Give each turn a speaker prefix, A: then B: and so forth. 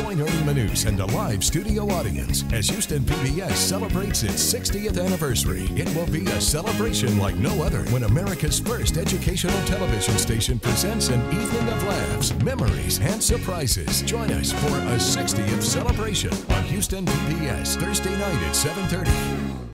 A: Join Ernie Manouse and a live studio audience as Houston PBS celebrates its 60th anniversary. It will be a celebration like no other when America's first educational television station presents an evening of laughs, memories, and surprises. Join us for a 60th celebration on Houston PBS Thursday night at 7:30.